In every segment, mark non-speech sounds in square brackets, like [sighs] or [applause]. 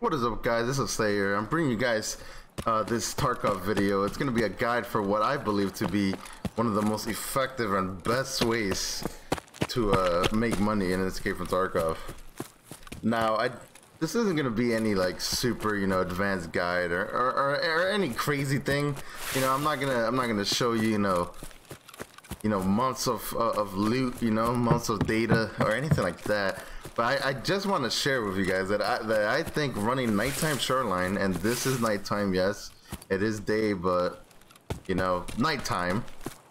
What is up guys, this is Slayer. I'm bringing you guys uh, this Tarkov video. It's going to be a guide for what I believe to be one of the most effective and best ways to uh, make money in Escape from Tarkov. Now, I this isn't going to be any like super, you know, advanced guide or, or, or, or any crazy thing. You know, I'm not going to I'm not going to show you, you know, you know, months of, uh, of loot, you know, months of data or anything like that. But I, I just want to share with you guys that I, that I think running nighttime shoreline, and this is nighttime, yes, it is day, but, you know, nighttime,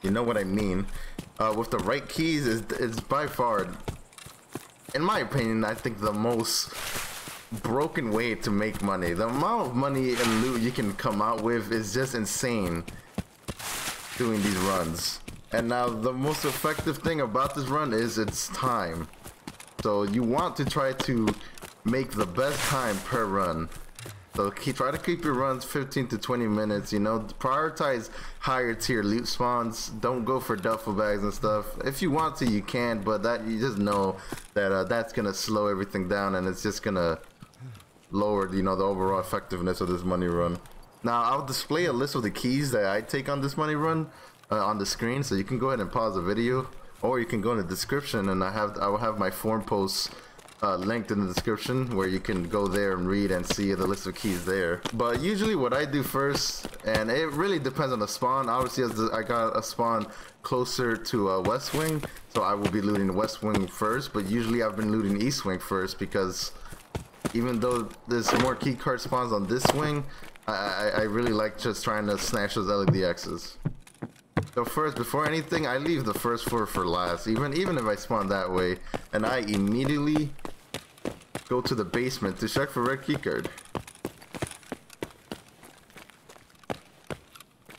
you know what I mean, uh, with the right keys is, is by far, in my opinion, I think the most broken way to make money. The amount of money and loot you can come out with is just insane doing these runs. And now the most effective thing about this run is its time. So you want to try to make the best time per run. So keep, try to keep your runs 15 to 20 minutes, you know, prioritize higher tier loot spawns. Don't go for duffel bags and stuff. If you want to, you can, but that you just know that uh, that's going to slow everything down and it's just going to lower, you know, the overall effectiveness of this money run. Now, I'll display a list of the keys that I take on this money run uh, on the screen, so you can go ahead and pause the video or you can go in the description and I have I will have my forum posts uh, linked in the description where you can go there and read and see the list of keys there. But usually what I do first, and it really depends on the spawn. Obviously, as the, I got a spawn closer to uh, West Wing, so I will be looting West Wing first. But usually I've been looting East Wing first because even though there's more key card spawns on this wing, I, I, I really like just trying to snatch those LEDXs. So first, before anything, I leave the first floor for last, even even if I spawn that way, and I immediately go to the basement to check for red keycard.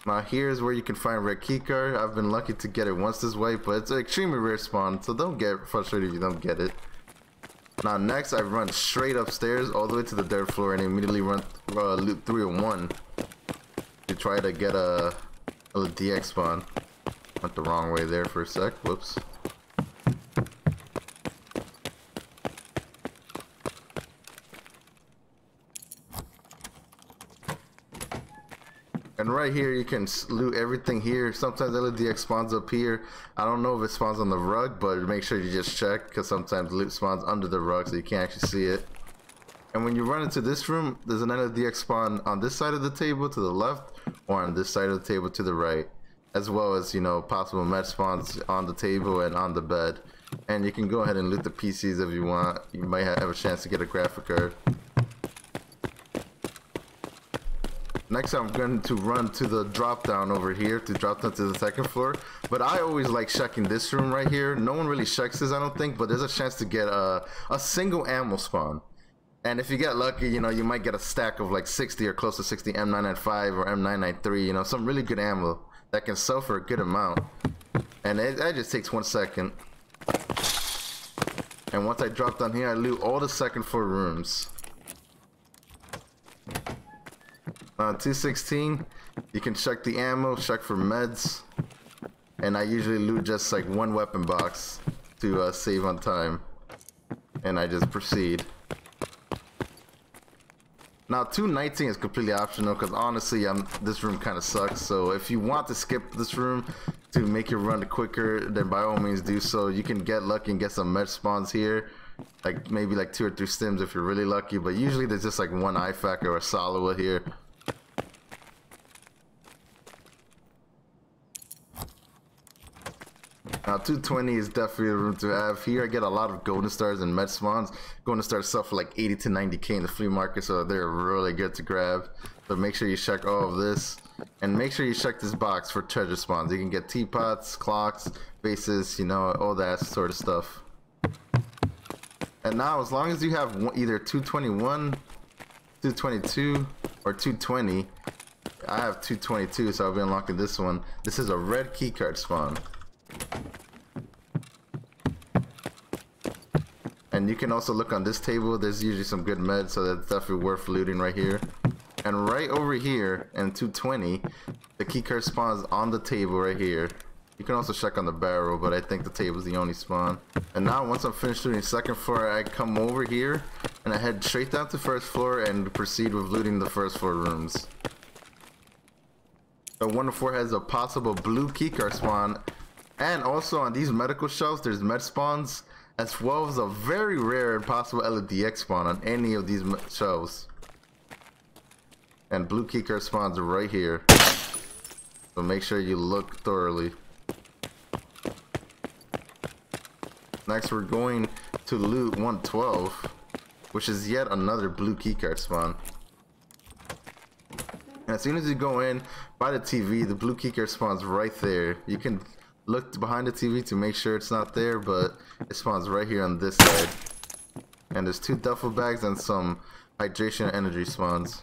Now here's where you can find red keycard. I've been lucky to get it once this way, but it's an extremely rare spawn, so don't get frustrated if you don't get it. Now next, I run straight upstairs all the way to the third floor and immediately run uh, loop 301 to try to get a Oh, the DX spawn. Went the wrong way there for a sec. Whoops. And right here, you can loot everything here. Sometimes LEDX spawns up here. I don't know if it spawns on the rug, but make sure you just check because sometimes loot spawns under the rug so you can't actually see it. And when you run into this room, there's an LEDX spawn on this side of the table to the left or on this side of the table to the right. As well as, you know, possible med spawns on the table and on the bed. And you can go ahead and loot the PCs if you want. You might have a chance to get a graphic card. Next I'm going to run to the drop down over here to drop down to the second floor. But I always like checking this room right here. No one really checks this I don't think, but there's a chance to get a, a single ammo spawn. And if you get lucky, you know, you might get a stack of like 60 or close to 60 M995 or M993, you know, some really good ammo that can sell for a good amount. And it, it just takes one second. And once I drop down here, I loot all the second floor rooms. On 216, you can check the ammo, check for meds. And I usually loot just like one weapon box to uh, save on time. And I just proceed. Now, 219 is completely optional because honestly, I'm, this room kind of sucks. So if you want to skip this room to make your run quicker, then by all means do so. You can get lucky and get some med spawns here. Like maybe like two or three stims if you're really lucky. But usually there's just like one IFAK or a Salewa here. Now 220 is definitely a room to have. Here I get a lot of golden stars and med spawns. Golden stars sell for like 80 to 90k in the flea market, so they're really good to grab. But make sure you check all of this. And make sure you check this box for treasure spawns. You can get teapots, clocks, bases, you know, all that sort of stuff. And now as long as you have either 221, 222, or 220, I have 222, so I'll be unlocking this one. This is a red keycard spawn. You can also look on this table. There's usually some good meds, so that's definitely worth looting right here. And right over here in 220, the keycard spawns on the table right here. You can also check on the barrel, but I think the table's the only spawn. And now once I'm finished looting second floor, I come over here and I head straight down to first floor and proceed with looting the first floor rooms. The 104 has a possible blue keycard spawn. And also on these medical shelves, there's med spawns, as as a very rare and possible LEDX spawn on any of these shelves. And blue keycard spawns right here. So make sure you look thoroughly. Next, we're going to loot 112, which is yet another blue keycard spawn. And as soon as you go in by the TV, the blue keycard spawns right there. You can look behind the TV to make sure it's not there, but it spawns right here on this side. And there's two duffel bags and some hydration energy spawns.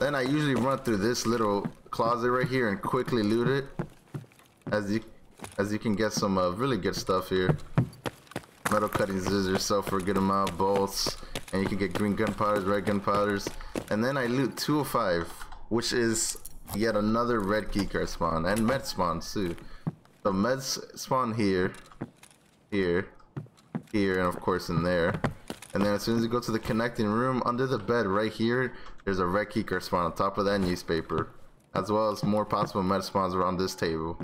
Then I usually run through this little closet right here and quickly loot it. As you as you can get some uh, really good stuff here. Metal cutting scissors sell for a good amount, bolts, and you can get green gunpowders, red gunpowders. And then I loot 205, which is yet another red keycard spawn, and med spawn too. The meds spawn here, here, here, and of course in there. And then as soon as you go to the connecting room, under the bed right here, there's a red keycard spawn on top of that newspaper. As well as more possible med spawns around this table.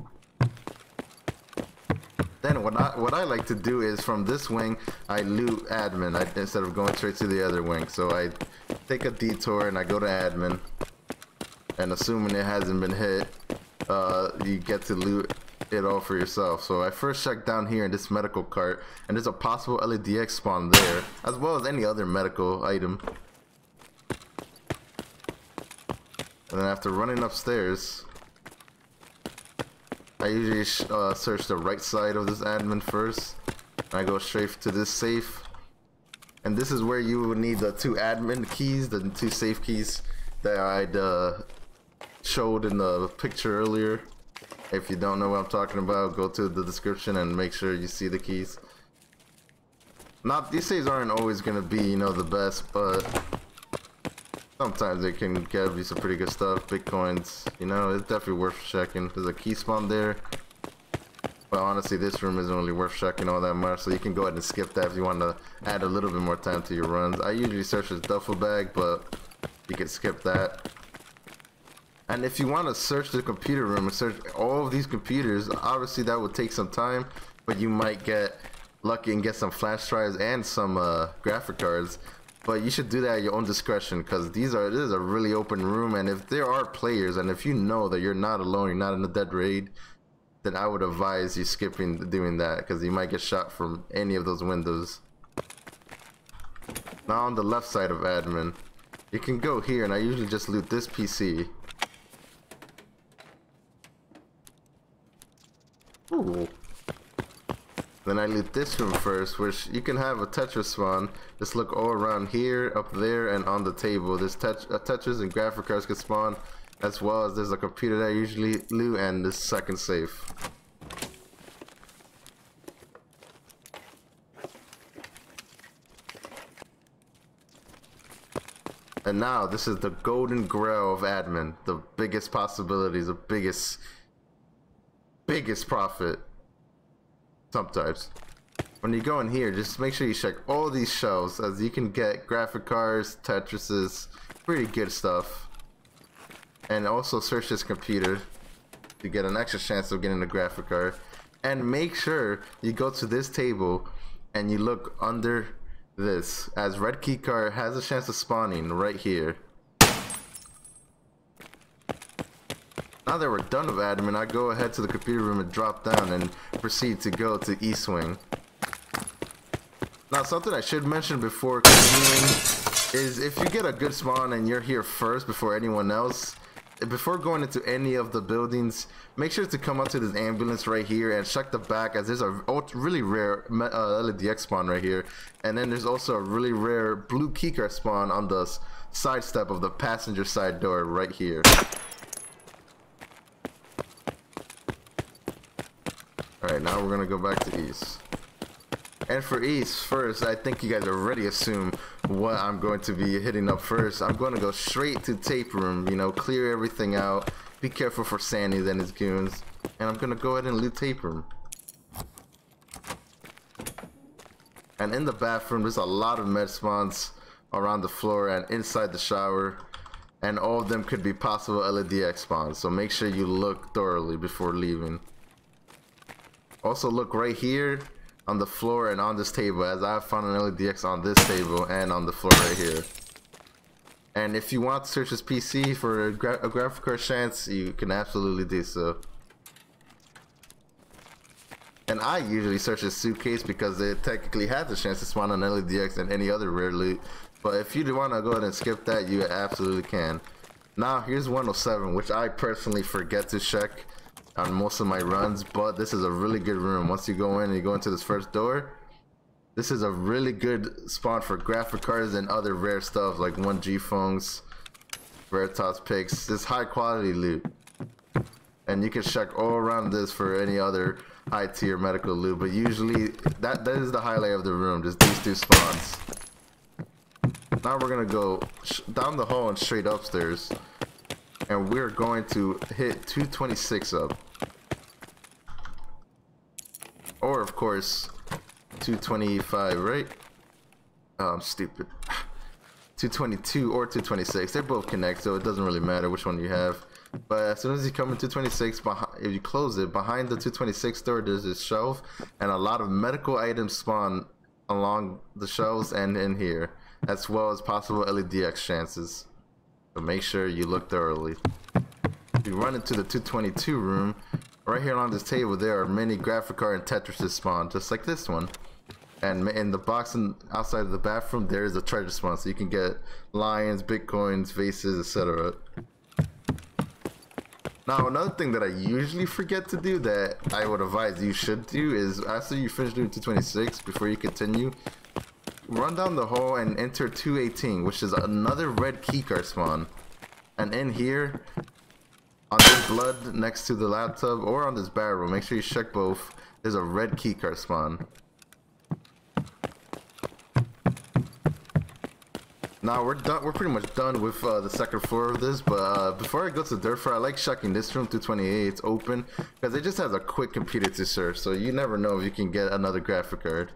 Then what I what I like to do is from this wing I loot admin I, instead of going straight to the other wing. So I take a detour and I go to admin, and assuming it hasn't been hit, uh, you get to loot it all for yourself. So I first check down here in this medical cart, and there's a possible LEDX spawn there, as well as any other medical item. And then after running upstairs, I usually uh, search the right side of this admin first. I go straight to this safe. And this is where you would need the two admin keys, the two safe keys that I'd uh, showed in the picture earlier. If you don't know what I'm talking about, go to the description and make sure you see the keys. Not these safes aren't always gonna be, you know, the best, but Sometimes it can give you some pretty good stuff. Bitcoins, you know, it's definitely worth checking. There's a key spawn there. But honestly, this room isn't really worth checking all that much, so you can go ahead and skip that if you want to add a little bit more time to your runs. I usually search this duffel bag, but you can skip that. And if you want to search the computer room and search all of these computers, obviously that would take some time, but you might get lucky and get some flash drives and some uh, graphic cards. But you should do that at your own discretion because these are this is a really open room, and if there are players, and if you know that you're not alone, you're not in a dead raid, then I would advise you skipping doing that because you might get shot from any of those windows. Now on the left side of admin, you can go here, and I usually just loot this PC. Ooh. Then I loot this room first, which you can have a Tetris spawn. Just look all around here, up there, and on the table. There's uh, Tetris and graphic cards can spawn, as well as there's a computer that usually loot, and this second safe. And now, this is the golden grail of admin. The biggest possibilities, the biggest, biggest profit. Sometimes. When you go in here, just make sure you check all these shelves as you can get graphic cards, Tetrises, pretty good stuff. And also search this computer to get an extra chance of getting a graphic card. And make sure you go to this table and you look under this as red key card has a chance of spawning right here. Now that we're done with admin, I go ahead to the computer room and drop down and proceed to go to East Wing. Now, something I should mention before continuing is if you get a good spawn and you're here first before anyone else, before going into any of the buildings, make sure to come up to this ambulance right here and check the back as there's a really rare uh, LEDX spawn right here. And then there's also a really rare blue keycard spawn on the side step of the passenger side door right here. Alright, now we're gonna go back to East. And for East, first, I think you guys already assume what I'm going to be hitting up first. I'm going to go straight to tape room, you know, clear everything out, Be careful for Sandy and his goons. And I'm gonna go ahead and loot tape room. And in the bathroom, there's a lot of med spawns around the floor and inside the shower. And all of them could be possible LEDX spawns. So make sure you look thoroughly before leaving. Also look right here on the floor and on this table as I found an LEDX on this table and on the floor right here. And if you want to search this PC for a, gra a graphic card chance, you can absolutely do so. And I usually search his suitcase because it technically has the chance to spawn on LEDX and any other rare loot. But if you want to go ahead and skip that, you absolutely can. Now, here's 107, which I personally forget to check on most of my runs, but this is a really good room. Once you go in and you go into this first door, this is a really good spawn for graphic cards and other rare stuff like 1G phones, Veritas picks. This high quality loot. And you can check all around this for any other high tier medical loot, but usually that, that is the highlight of the room, just these two spawns. Now we're gonna go down the hall and straight upstairs. And we're going to hit 226 up. Or of course, 225, right? Oh, I'm stupid. [sighs] 222 or 226. They both connect, so it doesn't really matter which one you have. But as soon as you come in 226, if you close it, behind the 226 door, there's this shelf, and a lot of medical items spawn along the shelves and in here as well as possible LEDX chances. So make sure you look thoroughly. If you run into the 222 room, right here on this table there are many graphic card and Tetris spawn, just like this one. And in the box and outside of the bathroom, there is a treasure spawn, so you can get lions, bitcoins, vases, etc. Now, another thing that I usually forget to do that I would advise you should do is after you finish doing 226, before you continue, run down the hall and enter 218, which is another red keycard spawn. And in here, on this blood next to the laptop or on this barrel, make sure you check both. There's a red keycard spawn. Now we're done. We're pretty much done with uh, the second floor of this. But uh, before I go to dirt floor, I like checking this room 228. It's open because it just has a quick computer to search, so you never know if you can get another graphic card.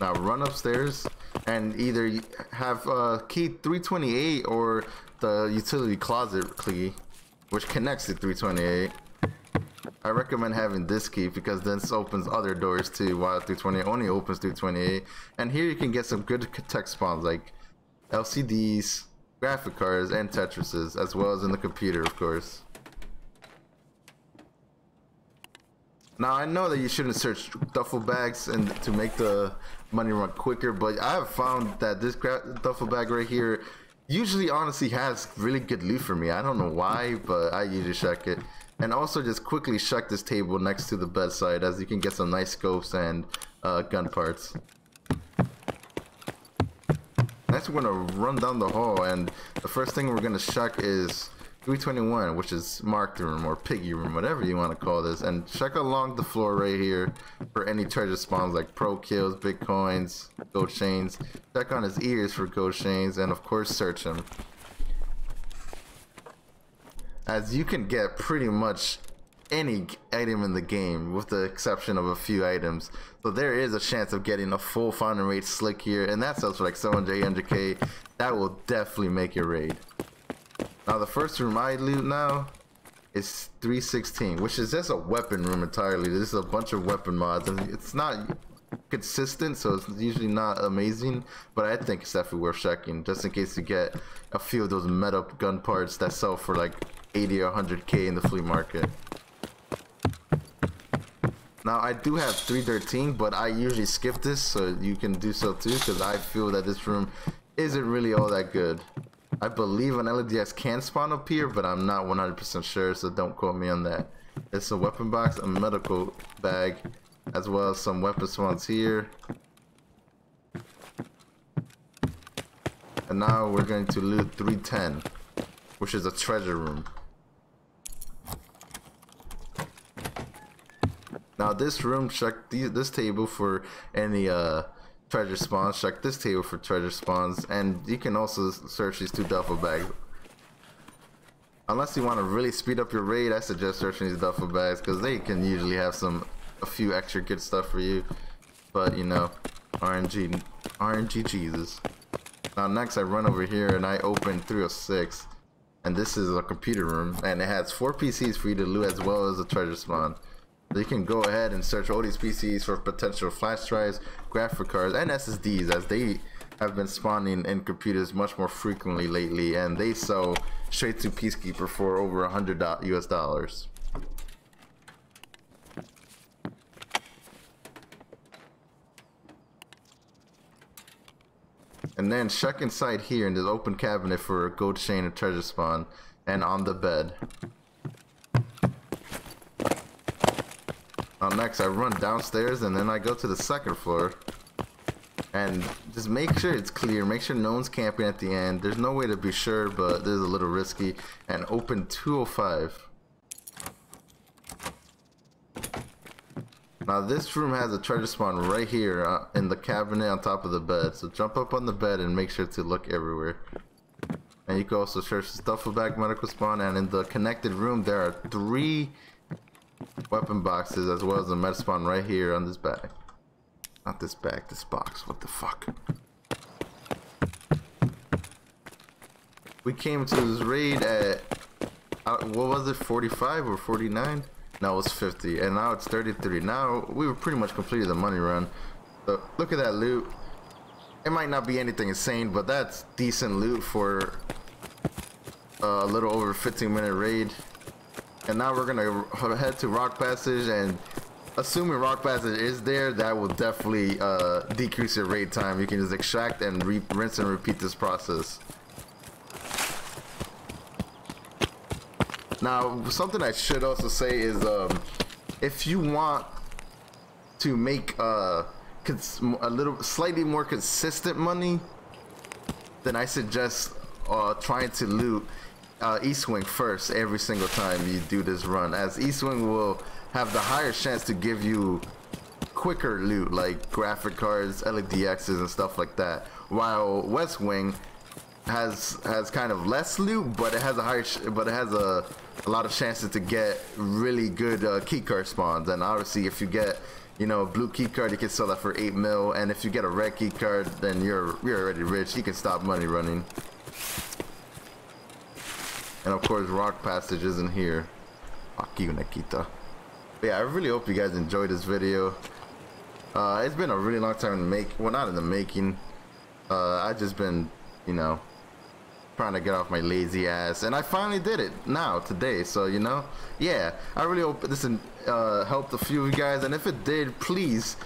Now run upstairs and either have uh, key 328 or the utility closet key, which connects to 328. I recommend having this key because this opens other doors too while 328 only opens 328. And here you can get some good tech spawns like LCDs, graphic cards, and Tetrises, as well as in the computer of course. Now I know that you shouldn't search duffel bags and to make the money run quicker, but I have found that this duffel bag right here usually honestly has really good loot for me. I don't know why, but I usually check it. And also just quickly check this table next to the bedside as you can get some nice scopes and uh, gun parts. Next we're gonna run down the hall and the first thing we're gonna check is 321, which is marked room or piggy room, whatever you want to call this, and check along the floor right here for any treasure spawns like Prokills, bitcoins, gold chains. Check on his ears for gold chains, and of course search him. As you can get pretty much any item in the game with the exception of a few items. So there is a chance of getting a full final rate slick here, and that sells for like 700, 800k. That will definitely make your raid. Now the first room I loot now is 316, which is just a weapon room entirely. This is a bunch of weapon mods, and it's not consistent, so it's usually not amazing. But I think it's definitely worth checking, just in case you get a few of those meta gun parts that sell for like 80 or 100k in the flea market. Now I do have 313, but I usually skip this, so you can do so too, because I feel that this room isn't really all that good. I believe an LEDX can spawn up here, but I'm not 100% sure, so don't quote me on that. It's a weapon box, a medical bag, as well as some weapon spawns here. And now we're going to loot 310, which is a treasure room. Now this room, check these, this table for any uh, treasure spawns. Check this table for treasure spawns, and you can also search these two duffel bags. Unless you want to really speed up your raid, I suggest searching these duffel bags because they can usually have some a few extra good stuff for you. But you know, RNG, RNG Jesus. Now next I run over here and I open 306 and this is a computer room and it has four PCs for you to loot as well as a treasure spawn. You can go ahead and search all these PCs for potential flash drives, graphic cards, and SSDs as they have been spawning in computers much more frequently lately and they sell straight to Peacekeeper for over a hundred US dollars. And then check inside here in this open cabinet for a gold chain and treasure spawn and on the bed. Next I run downstairs and then I go to the second floor. And just make sure it's clear. Make sure no one's camping at the end. There's no way to be sure but this is a little risky. And open 205 now this room has a treasure spawn right here uh, in the cabinet on top of the bed. So jump up on the bed and make sure to look everywhere. And you can also search the duffel bag medical spawn. And in the connected room there are three weapon boxes as well as a med spawn right here on this bag not this bag, this box. What the fuck? We came to this raid at, uh, what was it, 45 or 49? No, it was 50, and now it's 33. Now, we were pretty much completed the money run. So, look at that loot. It might not be anything insane, but that's decent loot for a little over 15 minute raid. And now we're gonna head to Rock Passage and assuming rock passage is there, that will definitely uh, decrease your raid time. You can just extract and rinse and repeat this process. Now, something I should also say is, um, if you want to make uh, a little slightly more consistent money, then I suggest uh, trying to loot uh, Eastwing first every single time you do this run, as Eastwing will have the higher chance to give you quicker loot like graphic cards, LEDXs and stuff like that. While West Wing has has kind of less loot, but it has a higher but it has a a lot of chances to get really good uh, keycard spawns. And obviously, if you get you know a blue key card, you can sell that for eight mil. And if you get a red key card, then you're you're already rich. You can stop money running. And of course, Rock Passage isn't here. Fuck you, Nikita yeah, I really hope you guys enjoyed this video. Uh, it's been a really long time in the make. Well, not in the making. Uh, I just been, you know, trying to get off my lazy ass, and I finally did it now today. So you know, yeah, I really hope this uh, helped a few of you guys, and if it did, please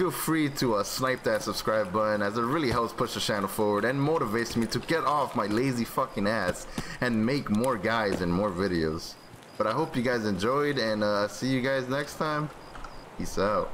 feel free to uh, snipe that subscribe button as it really helps push the channel forward and motivates me to get off my lazy fucking ass and make more guys and more videos. But I hope you guys enjoyed and uh, see you guys next time. Peace out.